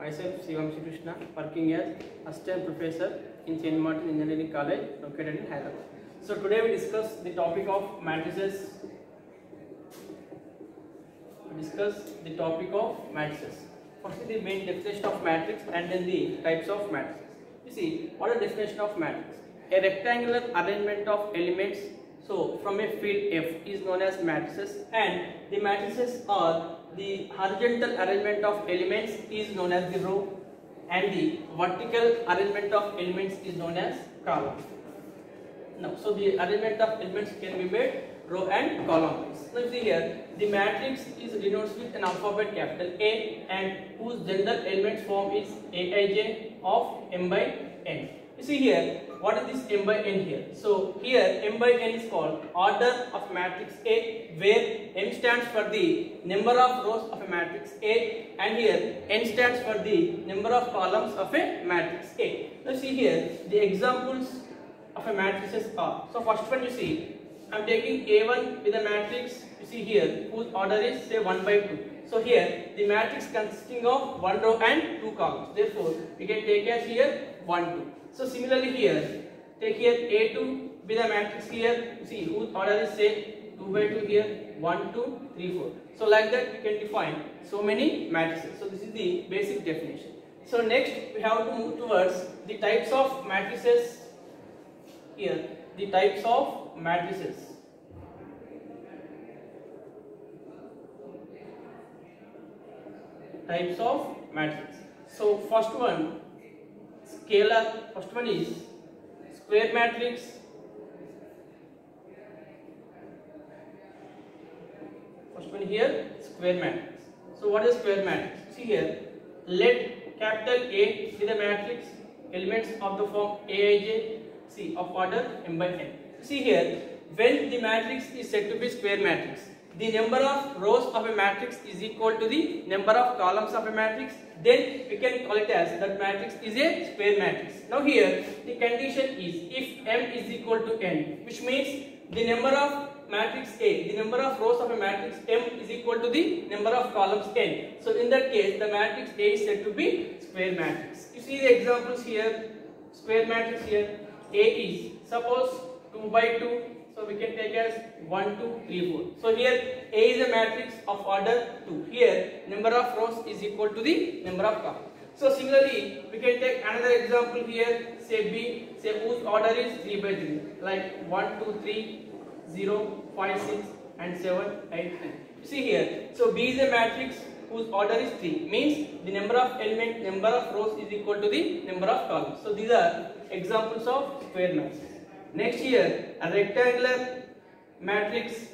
myself Shivam Krishna, working as assistant professor in St. Martin Engineering College located in Hyderabad. So today we discuss the topic of matrices. We discuss the topic of matrices. First the main definition of matrix and then the types of matrices. You see, what is the definition of matrix? A rectangular arrangement of elements so from a field F is known as matrices and the matrices are the horizontal arrangement of elements is known as the row and the vertical arrangement of elements is known as column. Now, so the arrangement of elements can be made row and column. Now, see here the matrix is denoted with an alphabet capital A and whose general elements form is Aij of m by n. You see here what is this m by n here? So here m by n is called order of matrix A where m stands for the number of rows of a matrix A and here n stands for the number of columns of a matrix A. Now see here the examples of a matrices are. So first one you see I am taking A1 with a matrix you see here whose order is say 1 by 2. So here the matrix consisting of one row and two columns. Therefore we can take as here 1 2. So similarly here, take here A2 with a matrix here, see whose order is say 2 by 2 here, 1, 2, 3, 4. So like that we can define so many matrices. So this is the basic definition. So next we have to move towards the types of matrices here, the types of matrices. Types of matrices. So first one scalar first one is square matrix. First one here square matrix. So what is square matrix? See here let capital A be the matrix elements of the form Aij see of order m by n. See here when the matrix is said to be square matrix the number of rows of a matrix is equal to the number of columns of a matrix then we can call it as that matrix is a square matrix. Now here the condition is if m is equal to n which means the number of matrix A the number of rows of a matrix m is equal to the number of columns n. So in that case the matrix A is said to be square matrix. You see the examples here square matrix here. A is suppose 2 by 2 so we can take as 1, 2, 3, 4. So here A is a matrix of order 2. Here number of rows is equal to the number of columns. So similarly we can take another example here say B say whose order is 3 by 3 like 1, 2, 3, 0, 5, 6 and 7, 8, 9. See here so B is a matrix whose order is 3 means the number of element number of rows is equal to the number of columns. So these are examples of square matrices. Next here, a rectangular matrix.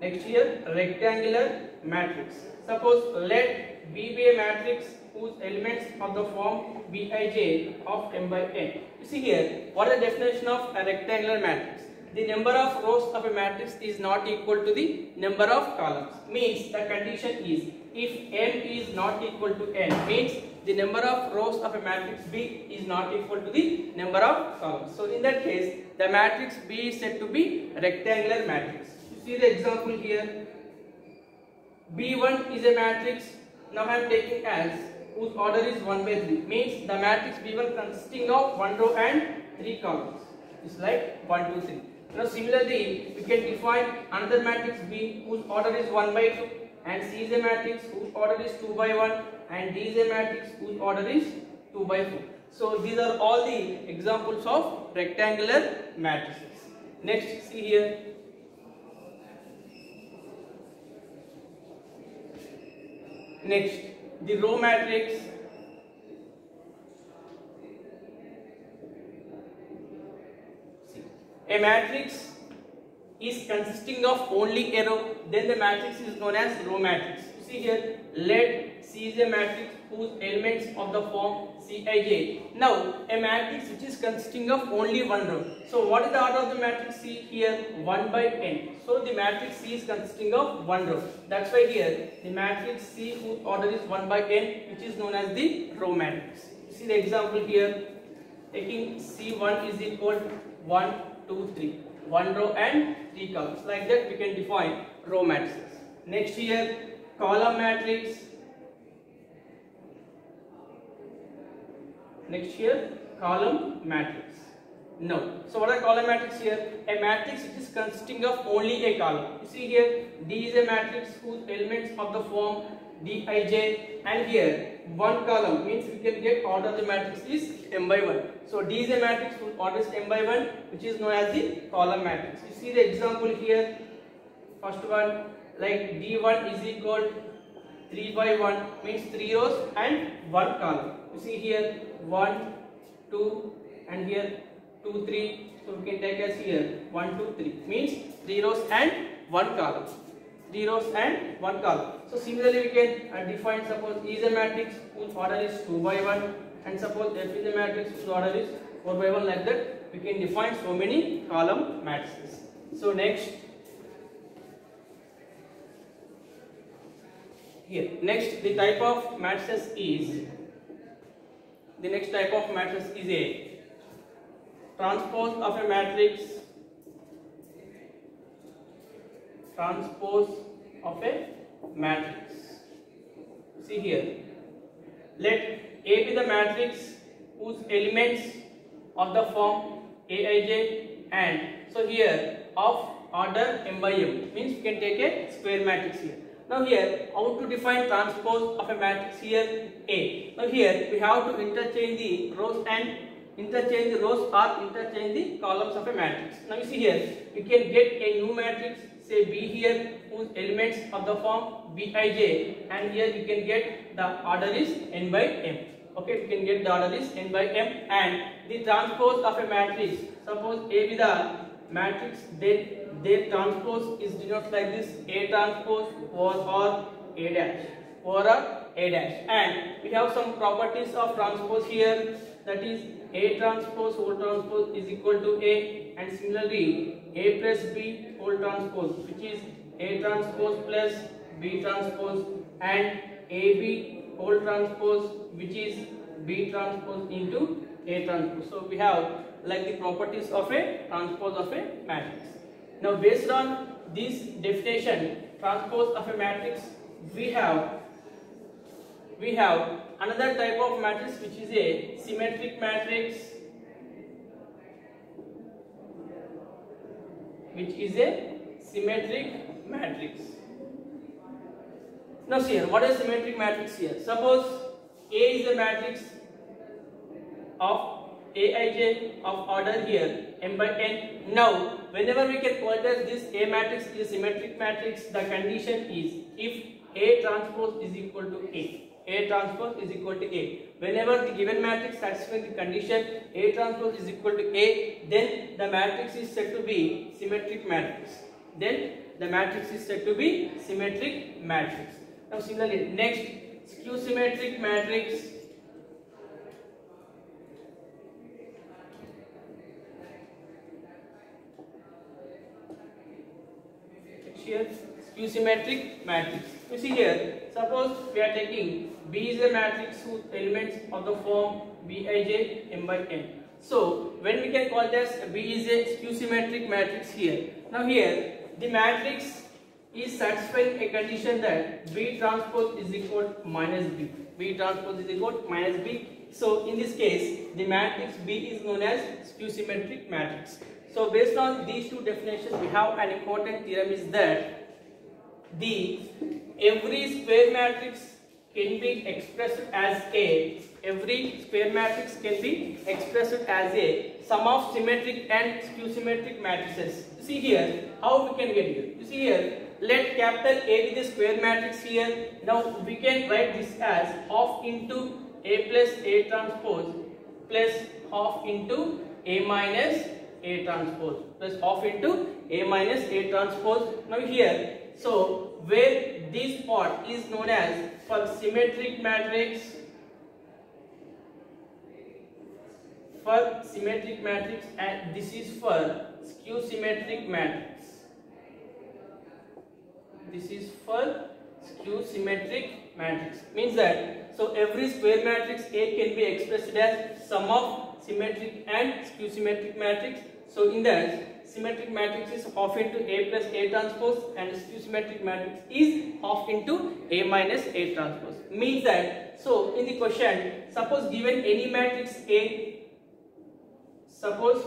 Next here, rectangular matrix. Suppose let B be a matrix whose elements of the form Bij of m by n. You see here, what is the definition of a rectangular matrix? The number of rows of a matrix is not equal to the number of columns. Means the condition is if m is not equal to n means the number of rows of a matrix B is not equal to the number of columns. So in that case, the matrix B is said to be rectangular matrix. You see the example here. B1 is a matrix. Now I am taking as whose order is 1 by 3. Means the matrix B1 consisting of 1 row and 3 columns. It's like 1, 2, 3. Now similarly, we can define another matrix B whose order is 1 by 2 and C is a matrix whose order is 2 by 1 and D a matrix whose order is 2 by 4. So these are all the examples of rectangular matrices. Next see here. Next the row matrix. A matrix is consisting of only a row then the matrix is known as row matrix see here let C is a matrix whose elements of the form Cij now a matrix which is consisting of only one row. So what is the order of the matrix C here? 1 by n. So the matrix C is consisting of one row. That's why here the matrix C whose order is 1 by n which is known as the row matrix. See the example here? Taking C1 is equal to 1 2 3 one row and three columns. Like that we can define row matrices. Next here column matrix. Next here column matrix. No. So what are column matrix here? A matrix which is consisting of only a column. You see here d is a matrix whose elements of the form dij and here one column means we can get order of the matrix is m by 1 so d is a matrix whose order is m by 1 which is known as the column matrix. You see the example here. First one like d1 is equal 3 by 1 means 3 rows and 1 column. You see here 1 2 and here 2 3 so we can take as here. 1 2 3 means 3 rows and 1 column. 3 rows and 1 column. So similarly we can uh, define suppose E is a matrix whose order is 2 by 1 and suppose F is a matrix whose order is 4 by 1 like that we can define so many column matrices. So next. Here. Next the type of matrices is the next type of matrix is a. Transpose of a matrix. Transpose of a matrix. See here. Let a be the matrix whose elements of the form aij and so here of order m by m. Means we can take a square matrix here now here, how to define transpose of a matrix here A. Now here, we have to interchange the rows and interchange the rows or interchange the columns of a matrix. Now you see here, we can get a new matrix, say B here, whose elements of the form Bij and here we can get the order is n by m. Okay, we can get the order is n by m and the transpose of a matrix, suppose A be the matrix, then their transpose is denoted like this. A transpose or, or A dash or A dash. And we have some properties of transpose here. That is A transpose whole transpose is equal to A. And similarly A plus B whole transpose which is A transpose plus B transpose. And AB whole transpose which is B transpose into A transpose. So we have like the properties of a transpose of a matrix. Now based on this definition transpose of a matrix we have we have another type of matrix which is a symmetric matrix which is a symmetric matrix. Now see here, what is symmetric matrix here? Suppose A is a matrix of Aij of order here m by n. Now, whenever we can alter this A matrix is symmetric matrix, the condition is if A transpose is equal to A. A transpose is equal to A. Whenever the given matrix satisfies the condition A transpose is equal to A, then the matrix is said to be symmetric matrix. Then the matrix is said to be symmetric matrix. Now similarly, next skew symmetric matrix here symmetric matrix. You see here, suppose we are taking B is a matrix whose elements of the form Bij m by n. So when we can call this B is a skew symmetric matrix here. Now here the matrix is satisfying a condition that B transpose is equal to minus B. B transpose is equal to minus B. So in this case the matrix B is known as skew symmetric matrix. So based on these two definitions, we have an important theorem is that the every square matrix can be expressed as a every square matrix can be expressed as a sum of symmetric and skew symmetric matrices. You see here how we can get here. You see here let capital A be the square matrix here. Now we can write this as half into A plus A transpose plus half into A minus a transpose plus half into A minus A transpose. Now here, so where this part is known as for symmetric matrix, for symmetric matrix and this is for skew symmetric matrix. This is for skew symmetric matrix means that so every square matrix A can be expressed as sum of symmetric and skew symmetric matrix. So in that symmetric matrix is half into A plus A transpose and skew symmetric matrix is half into A minus A transpose. means that so in the question suppose given any matrix A suppose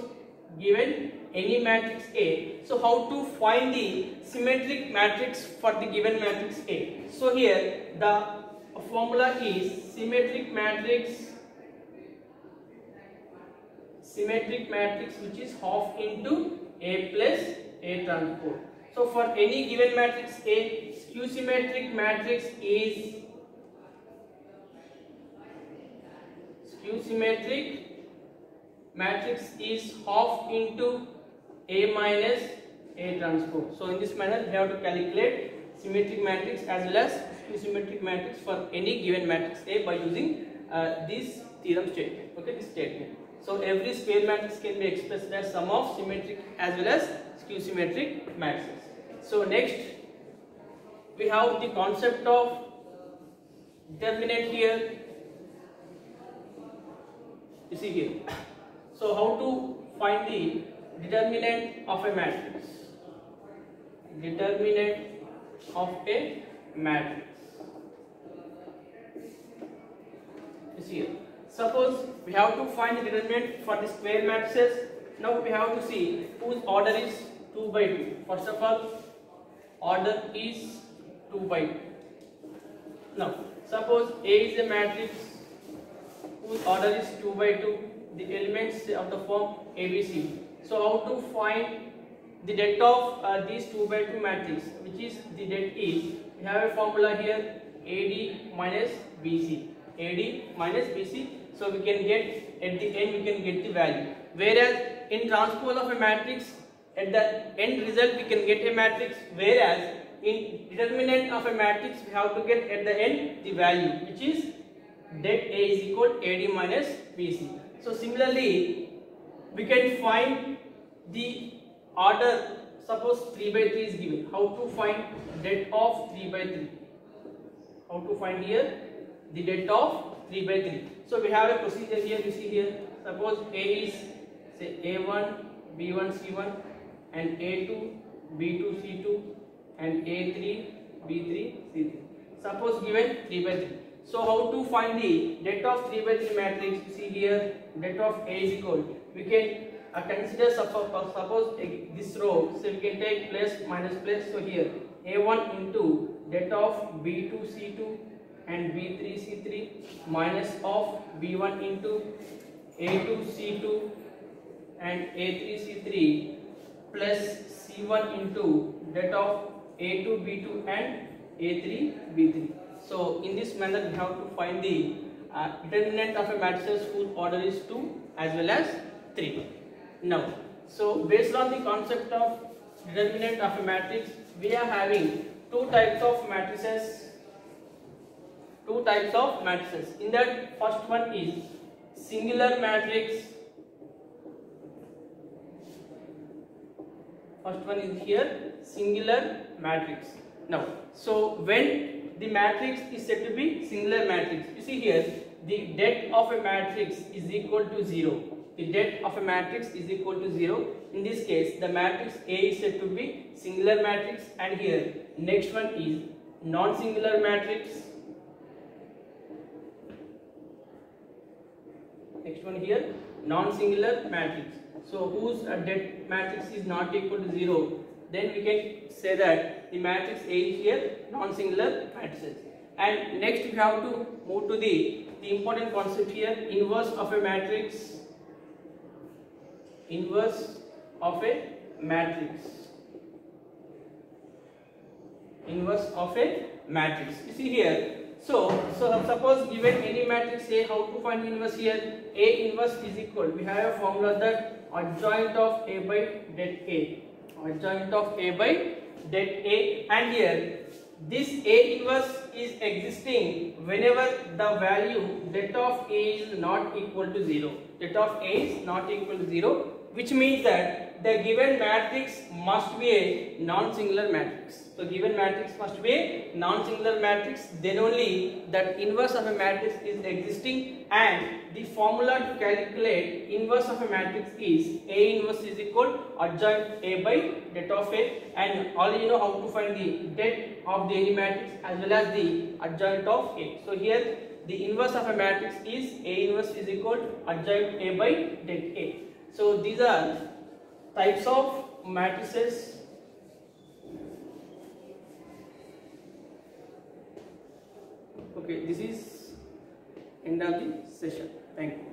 given any matrix A so how to find the symmetric matrix for the given matrix A so here the formula is symmetric matrix symmetric matrix which is half into A plus A transpose so for any given matrix A, skew symmetric matrix is skew symmetric matrix is half into A minus A transpose. So in this manner we have to calculate symmetric matrix as well as skew symmetric matrix for any given matrix A by using uh, this theorem statement. Okay, this statement. So every square matrix can be expressed as sum of symmetric as well as skew symmetric matrices. So next we have the concept of determinant here. You see here. So how to find the determinant of a matrix? Determinant of a matrix. You see here. Suppose we have to find the determinant for the square matrices. Now we have to see whose order is 2 by 2. First of all, order is 2 by 2. Now, suppose A is a matrix whose order is 2 by 2, the elements of the form ABC. So, how to find the det of uh, these 2 by 2 matrix, which is the det is, we have a formula here AD minus BC. AD minus BC. So, we can get at the end we can get the value. Whereas in transpose of a matrix, at the end result we can get a matrix whereas in determinant of a matrix we have to get at the end the value which is det A is equal to AD minus BC. So similarly we can find the order suppose 3 by 3 is given how to find det of 3 by 3 how to find here the det of 3 by 3 so we have a procedure here you see here suppose A is say A1 B1 C1 and A2, B2, C2 and A3, B3, C3. Suppose given 3 by 3. So how to find the det of 3 by 3 matrix? You see here det of A is equal. We can uh, consider suppose, suppose uh, this row. So we can take plus minus plus. So here A1 into det of B2, C2 and B3, C3 minus of B1 into A2, C2 and A3, C3 plus C1 into that of A2, B2 and A3, B3. So in this manner we have to find the uh, determinant of a matrix whose order is 2 as well as 3. Now, so based on the concept of determinant of a matrix, we are having two types of matrices. Two types of matrices. In that first one is singular matrix. First one is here singular matrix. Now so when the matrix is said to be singular matrix you see here the det of a matrix is equal to 0 the det of a matrix is equal to 0 in this case the matrix A is said to be singular matrix and here next one is non-singular matrix next one here non-singular matrix so whose uh, det matrix is not equal to 0, then we can say that the matrix A is here non-singular matrices. And next we have to move to the, the important concept here, inverse of a matrix. Inverse of a matrix. Inverse of a matrix. You see here, so, so suppose given any matrix A, how to find inverse here? A inverse is equal. We have a formula that adjoint of A by det A. Adjoint of A by det A and here this A inverse is existing whenever the value det of A is not equal to 0. Det of A is not equal to 0 which means that the given matrix must be a non-singular matrix. So given matrix must be a non-singular matrix. Then only that inverse of a matrix is existing and the formula to calculate inverse of a matrix is A inverse is equal adjoint A by det of A and all you know how to find the det of the any matrix as well as the adjoint of A. So here the inverse of a matrix is A inverse is equal adjoint A by det A. So these are types of matrices okay this is end of the session thank you